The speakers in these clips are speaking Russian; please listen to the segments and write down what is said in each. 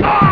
Ah!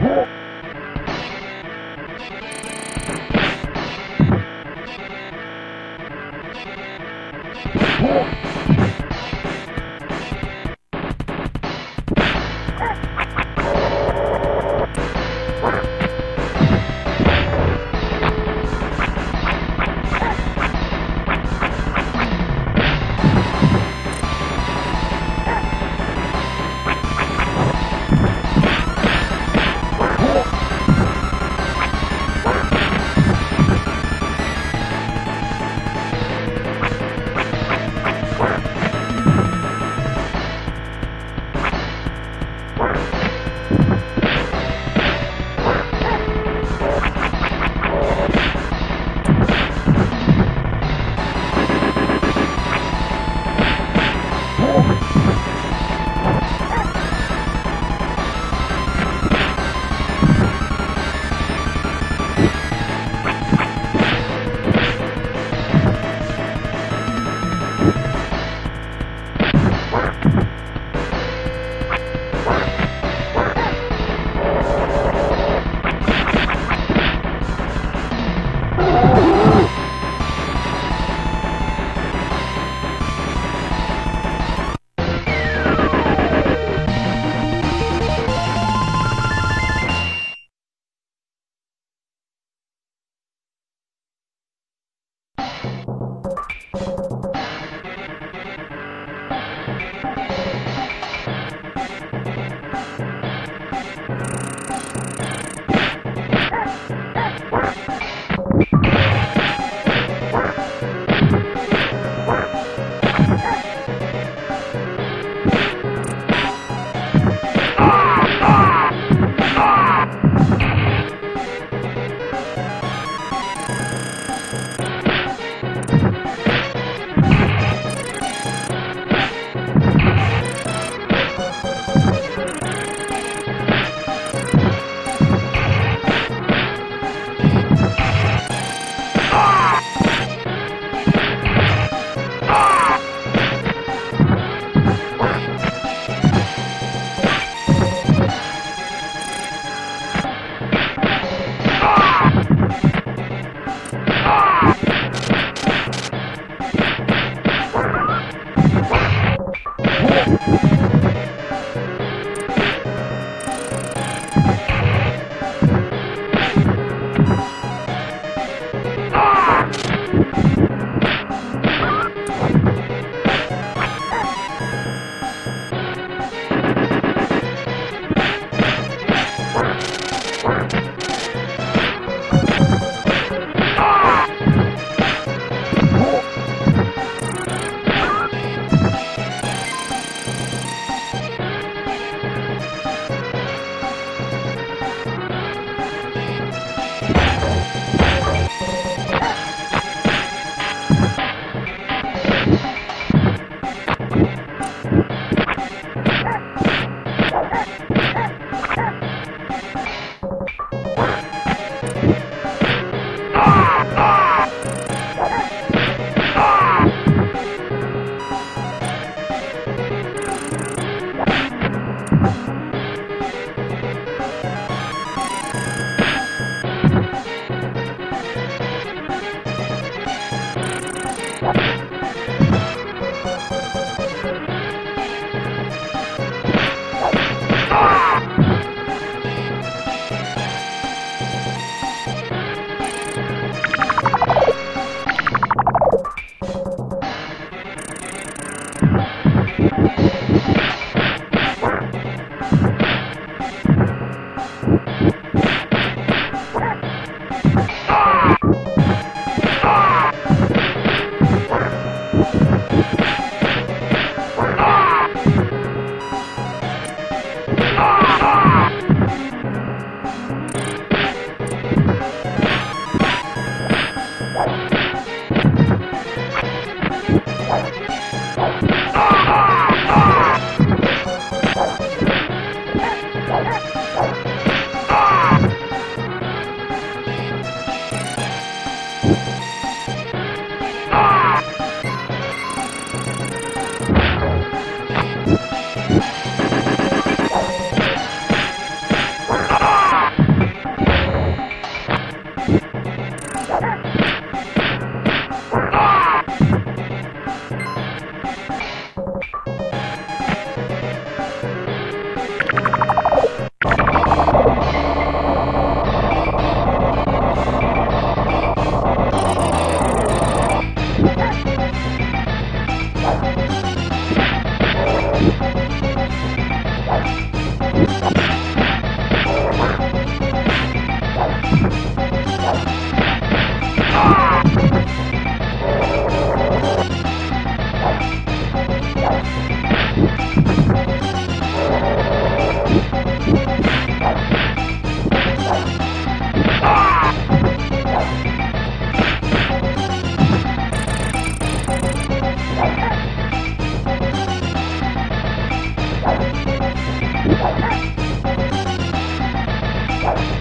Whoa. Bye.